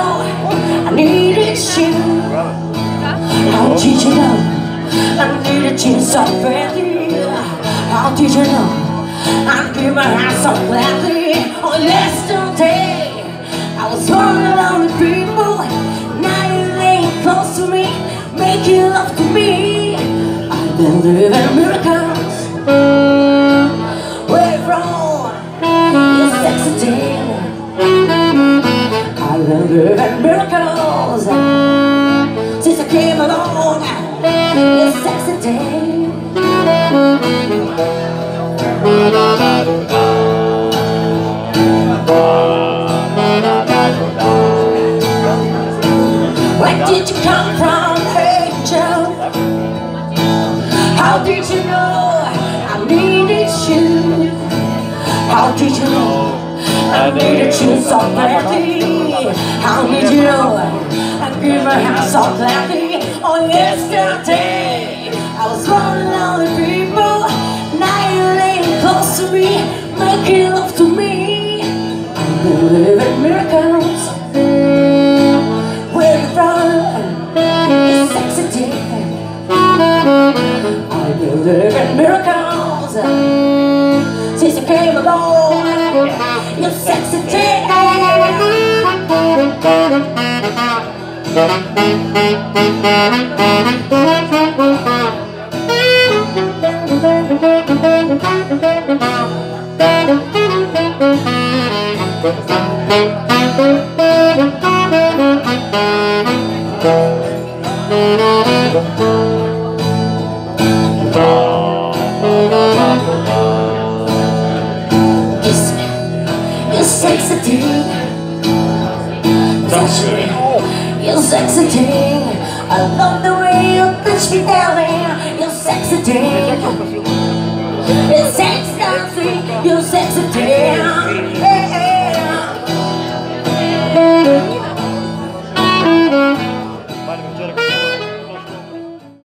I needed you How did you know I needed you so badly How did you know I gave my heart so gladly Oh yesterday I was all alone with people Now you're laying close to me. Making love to me. I believe in miracles I believe miracles Since I came along You sexy thing Where did you come from, angel? How did you know I needed you? How did you know I needed you so badly? I gave my heart so gladly? On yesterday, I was running out the people. Now you're laying close to me, making love to me. Believe in miracles. Where you from? It's sexy thing. I believe in miracles. Since you came along, you're sexy. Kiss sexy thing. I love the way you push me down there, you sexy thing. You sexy thing, you sexy thing.